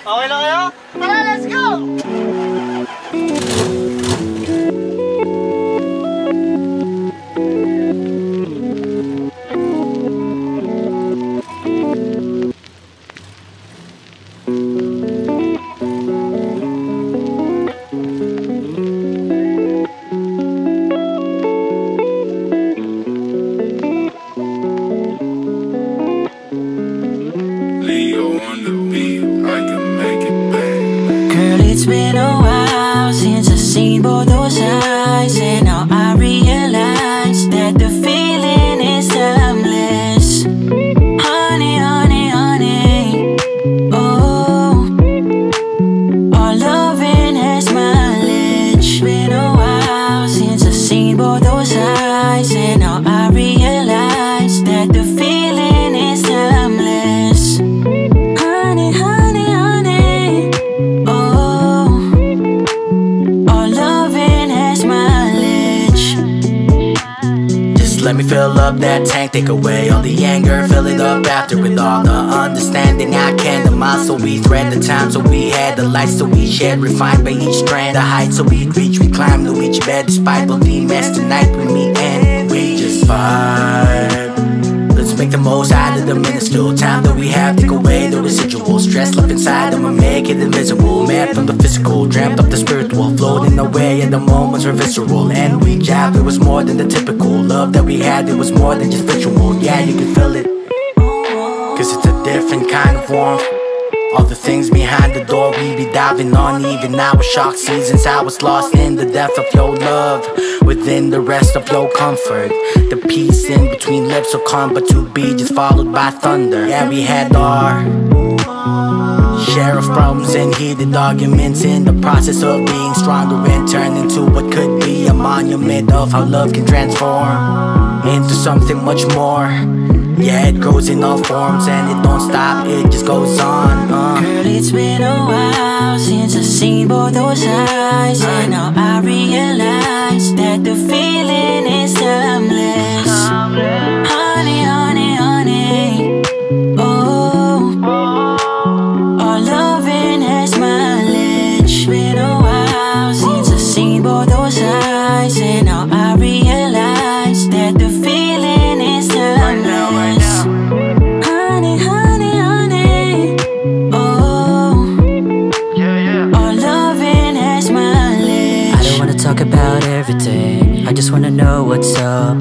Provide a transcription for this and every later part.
Okay lang kayo? Tara, let's go! I've seen both those eyes And now I Let me fill up that tank, take away all the anger, fill it up after with all the understanding I can. The miles so we thread, the time so we had, the lights so we shared, refined by each strand, the heights so we reach, we climb to each bed despite all the mess. Tonight inside. I'ma make it invisible. Mad from the physical, dreamt of the spiritual, floating away, and the moments were visceral. And we jabbed, it was more than the typical love that we had. It was more than just visual. Yeah, you can feel it. Cause it's a different kind of warmth. All the things behind the door we be diving on Even our shock seasons I was lost in the depth of your love Within the rest of your comfort The peace in between lips so calm but to be just followed by thunder Yeah we had our Share of problems and heated arguments In the process of being stronger and turn into what could be A monument of how love can transform Into something much more Yeah it grows in all forms and it don't stop It just goes on uh. Girl, it's been a while since I've seen both those eyes. And I wanna know what's up.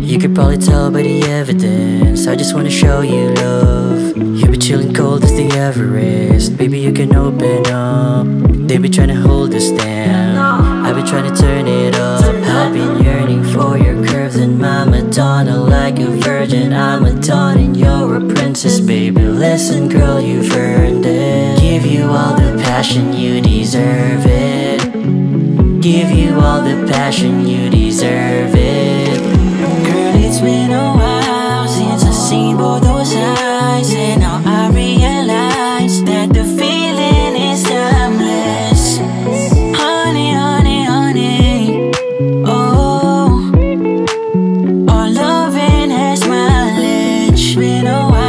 You could probably tell by the evidence. I just wanna show you love. You be chilling cold as the Everest. Baby, you can open up. They be trying to hold us down. I be trying to turn it up. I've been yearning for your curves and my Madonna like a virgin. I'm a dawn and you're a princess, baby. Listen, girl, you've earned it. Give you all the passion, you deserve it. Give you all the passion, you deserve been a while.